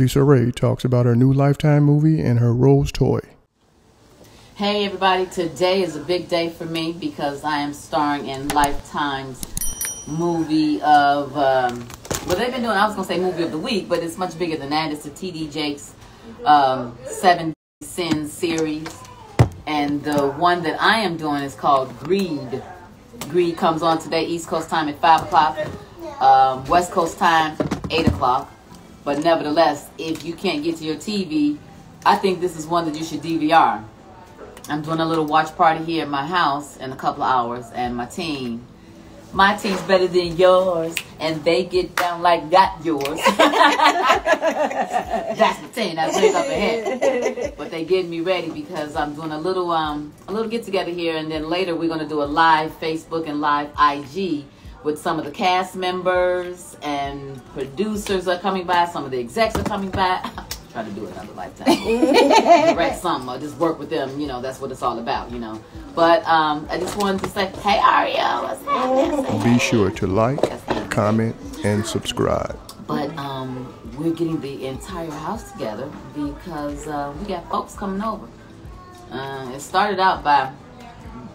LisaRaye talks about her new Lifetime movie and her Rose toy. Hey everybody, today is a big day for me because I am starring in Lifetime's movie of, um, well they've been doing, I was going to say movie of the week, but it's much bigger than that. It's the TD Jakes um, Seven Sins series. And the one that I am doing is called Greed. Greed comes on today, East Coast time at 5 o'clock, um, West Coast time, 8 o'clock. But nevertheless, if you can't get to your TV, I think this is one that you should DVR. I'm doing a little watch party here at my house in a couple of hours, and my team, my team's better than yours, and they get down like that yours. That's the team. That's big up ahead. But they getting me ready because I'm doing a little um a little get together here, and then later we're gonna do a live Facebook and live IG with some of the cast members and producers are coming by. Some of the execs are coming by. Try to do it another lifetime. Direct something or just work with them. You know, that's what it's all about. You know. But um, I just wanted to say, hey Aria, what's happening? Be sure to like, comment, and subscribe. But um, we're getting the entire house together because uh, we got folks coming over. Uh, it started out by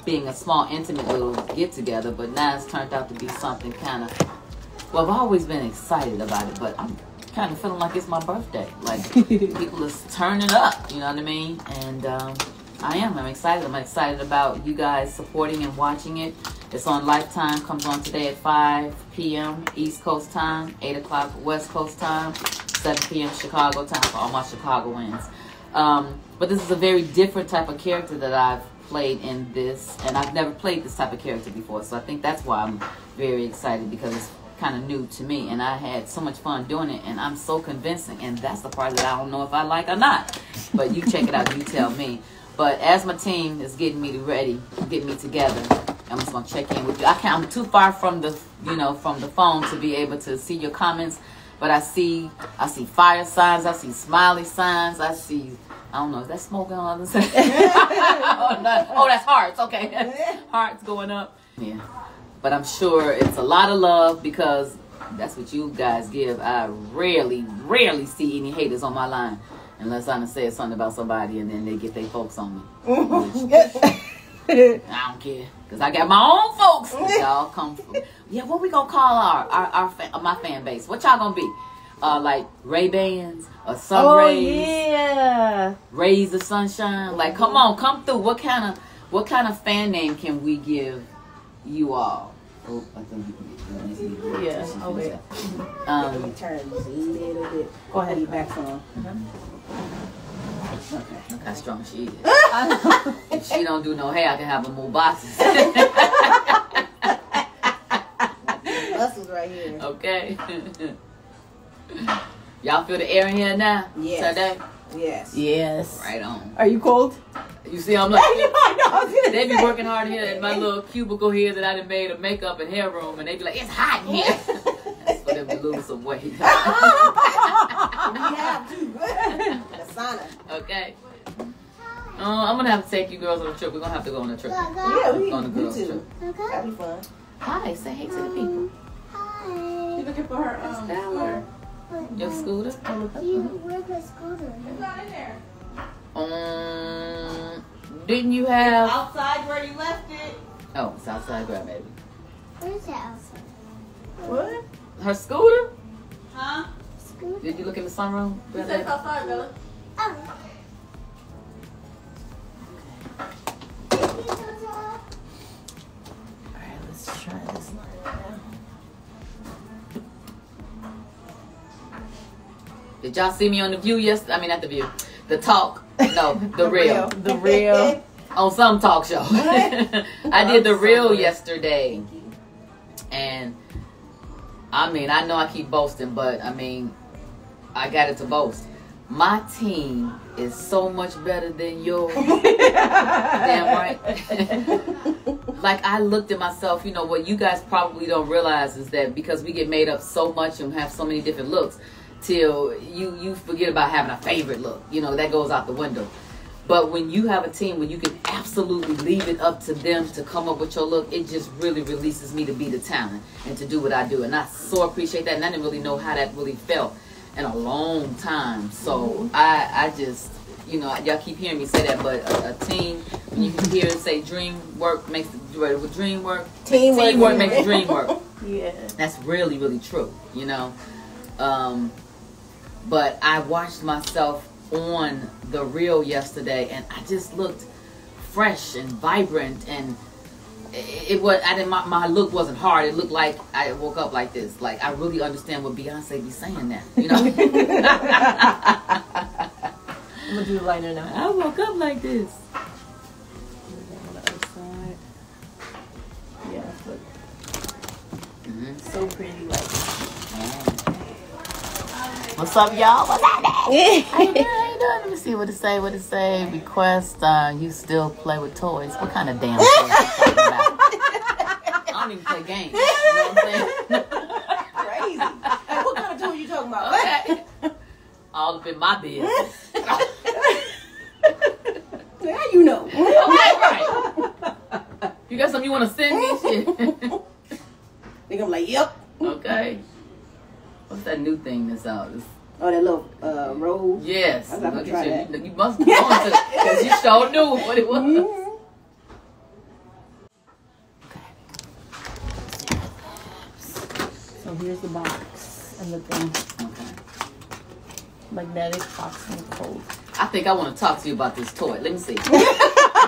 being a small, intimate little get together, but now it's turned out to be something kind of. Well, I've always been excited about it, but I'm kind of feeling like it's my birthday. Like people is turning up, you know what I mean? And um, I am. I'm excited. I'm excited about you guys supporting and watching it. It's on Lifetime. Comes on today at 5 p.m. East Coast time, 8 o'clock West Coast time, 7 p.m. Chicago time for all my Chicagoans. Um, but this is a very different type of character that I've played in this, and I've never played this type of character before. So I think that's why I'm very excited because it's kind of new to me, and I had so much fun doing it, and I'm so convincing, and that's the part that I don't know if I like or not. But you check it out, you tell me. But as my team is getting me ready, getting me together, I'm just gonna check in with you. I can't. I'm too far from the, you know, from the phone to be able to see your comments. But I see, I see fire signs. I see smiley signs. I see. I don't know. Is that smoke on the other side? oh, no. oh, that's hearts. Okay, hearts going up. Yeah, but I'm sure it's a lot of love because that's what you guys give. I rarely, rarely see any haters on my line. Unless I done said something about somebody and then they get their folks on me. Which, I don't care. Because I got my own folks. Y'all come from. Yeah, what we going to call our, our, our fa- my fan base? What y'all going to be? Uh, like Ray-Bans or Sun Oh Rays? yeah. Rays of Sunshine? Like, come on, come through. What kind of what kind of fan name can we give you all? Oh, I think you can get Yeah. Oh wait. Um, Turn a little bit. Go ahead, you back some. Look how strong she is. if she don't do no hair, I can have her move boxes. Muscles right here. okay. Y'all feel the air in here now? Yes. Today? Yes. Yes. Right on. Are you cold? You see, I'm like, I know. I was they be working hard here in my little cubicle here that I done made a makeup and hair room, and they be like, it's hot in here. That's for them to lose some weight. We have to. the sauna. okay. Uh, I'm gonna have to take you girls on a trip. We're gonna have to go on a trip. Yeah, we, on a we girls too. trip. That'd be fun. Hi, say hey to the people. Hi. You looking for her um, Stella. Your scooter? Where's my scooter? Um, didn't you have? outside where you left it. Oh, Southside Grab Baby. Where's the outside? What? Her scooter? Huh? Scooter? Did you look in the sunroom? Grab Baby? outside, Bella. Oh. Alright, let's try this line Did y'all see me on the View yesterday? I mean, not the View. The Talk. No, the Real. The real. on some talk show. I did the Real yesterday, and I mean, I know I keep boasting, but I mean, I got it to boast. My team is so much better than yours. Damn right. like I looked at myself, you know, what you guys probably don't realize is that because we get made up so much and have so many different looks, till you you forget about having a favorite look. You know, that goes out the window. But when you have a team where you can absolutely leave it up to them to come up with your look, it just really releases me to be the talent and to do what I do. And I so appreciate that. And I didn't really know how that really felt in a long time. So I I just you know y'all keep hearing me say that, but a, a team when you hear it say dream work makes the dream work Teamwork. teamwork makes the dream work. Yeah. That's really, really true, you know. Um, but I watched myself on the Real yesterday, and I just looked fresh and vibrant, and it, it was. I didn't. My, my look wasn't hard. It looked like I woke up like this. Like I really understand what Beyonce be saying now. You know. I'm gonna do the liner now. I woke up like this. On the other side. Yeah, look Mhm. so pretty. What's up, y'all? What's happening? How you doing? How you doing? Let me see what it say. What it say? Request. Uh, you still play with toys? What kind of damn toys you talking about? I don't even play games. You know what I'm saying? Crazy. Hey, what kind of toy you talking about? Okay. All up in my business. How you know? Okay, right. You got something you want to send me? Shit. Think I'm like, yep. okay. What's that new thing that's out? It's- Oh, that little uh, rose. yes. I'm gonna Look try at you. that. You, you must be going to because you sure knew what it was. Mhm. So here's the box and the thing. Okay. Magnetic box and code. I think I want to talk to you about this toy. Let me see. Come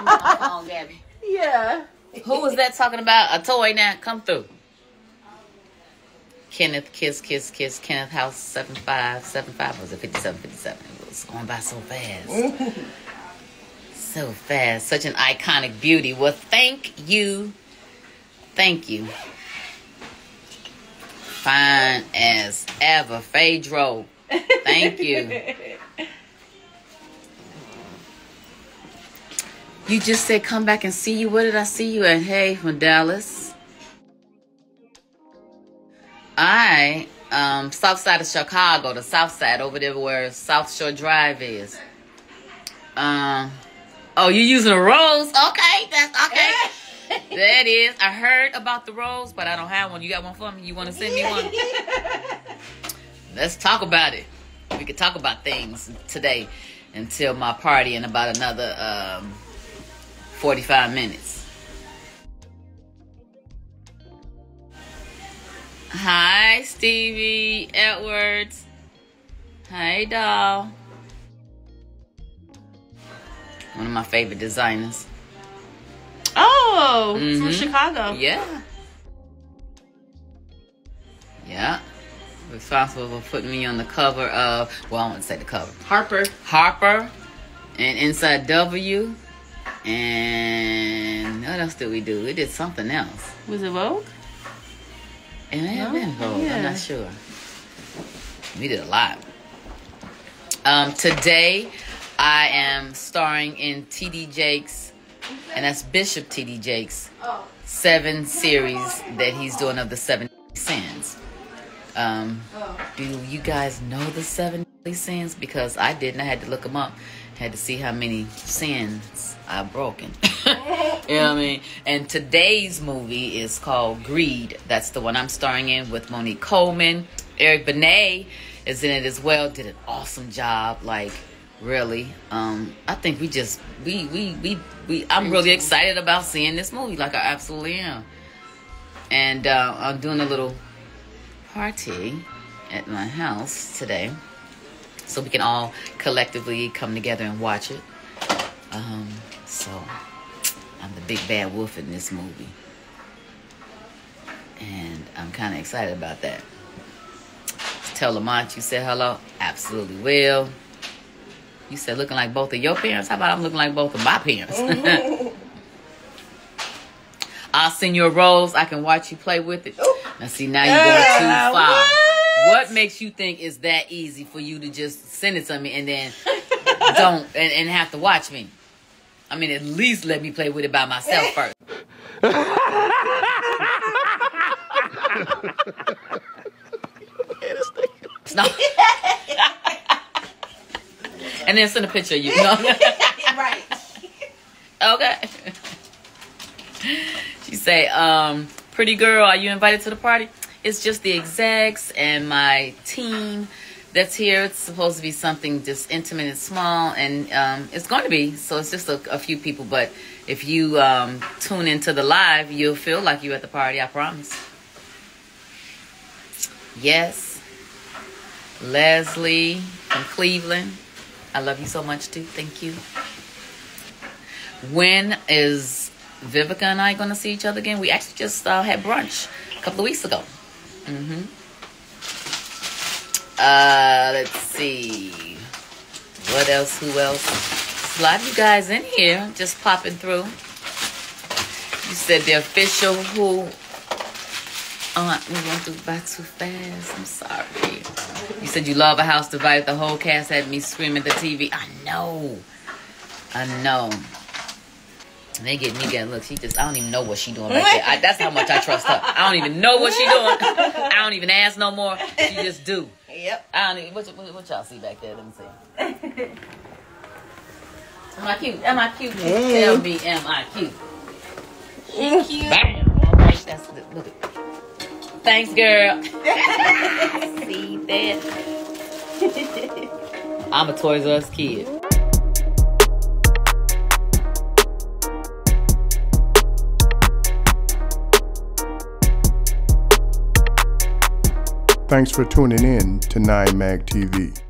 on, Gabby. Yeah. Who was that talking about? A toy now? Come through. Kenneth, kiss, kiss, kiss. Kenneth House, 7575. Was it 5757? It was going by so fast. so fast. Such an iconic beauty. Well, thank you. Thank you. Fine as ever. Phaedro. Thank you. You just said come back and see you. Where did I see you at? Hey, from Dallas. I um south side of Chicago, the south side over there where South Shore Drive is. Um oh you using a rose? Okay, that's okay. that is. I heard about the rose, but I don't have one. You got one for me? You wanna send me one? Let's talk about it. We could talk about things today until my party in about another um 45 minutes. Hi, Stevie Edwards. Hey, doll. One of my favorite designers. Oh, from Mhm. Chicago. Yeah. Yeah. Responsible for putting me on the cover of, well, I wouldn't say the cover. Harper. Harper and Inside W. And what else did we do? We did something else. Was it Vogue? May have No? Vogue. Yeah. I'm not sure. We did a lot. Um, today, I am starring in TD Jakes, and that's Bishop TD Jakes, seven series that he's doing of the seven sins. Um, do you guys know the seven sins? Because I didn't. I had to look them up. Had to see how many sins I've broken. you know what I mean? And today's movie is called Greed. That's the one I'm starring in with Monique Coleman. Eric Benet is in it as well. Did an awesome job. Like really. Um, I think we just we we we we. I'm really excited about seeing this movie. Like I absolutely am. And uh, I'm doing a little party at my house today so we can all collectively come together and watch it. Um, so I'm the big bad wolf in this movie. And I'm kind of excited about that. Tell Lamont you said hello. Absolutely will. You said looking like both of your parents. How about I'm looking like both of my parents? I'll send you a rose. I can watch you play with it. Now see, now you're going too far. what? What makes you think it's that easy for you to just send it to me and then don't and, and have to watch me? I mean, at least let me play with it by myself first. No. and then send a picture of you. No? right. Okay. She say, um, pretty girl, are you invited to the party? It's just the execs and my team. That's here. It's supposed to be something just intimate and small, and um, it's going to be. So it's just a, a few people. But if you um, tune into the live, you'll feel like you're at the party. I promise. Yes, Leslie from Cleveland. I love you so much too. Thank you. When is Vivica and I going to see each other again? We actually just uh, had brunch a couple of weeks ago. hmm Uh, let's see. What else? Who else? A lot of you guys in here just popping through. You said the official who. Uh, we went through by too fast. I'm sorry. You said you love a house divided. The whole cast had me screaming at the TV. I know. I know. They get me getting look. She just I don't even know what she doing right there. I, that's how much I trust her. I don't even know what she doing. I don't even ask no more. She just do. Yep. I don't even what, what, what y'all see back there. Let me see. Am I cute? Am I cute? Hey. Tell me, am I cute? Cute. Bam. That's the, look at. Thanks, girl. see that? I'm a Toys R Us kid. Thanks for tuning in to 9 Mag TV.